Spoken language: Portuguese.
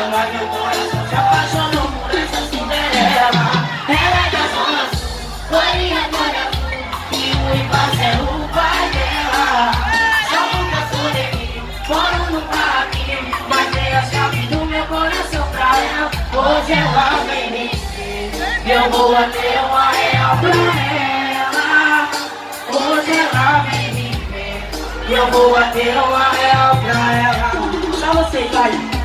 ela meu coração se apaixonou por essa cinderela Ela é da zona sul, Maria Glória E o Ibas é o pai dela Já nunca soneguinho, foram no parquinho Mas dei a chave do meu coração pra ela Hoje ela vem me dizer que eu vou até uma real pra ela Hoje ela vem me ver que eu vou até uma real pra ela Só vocês aí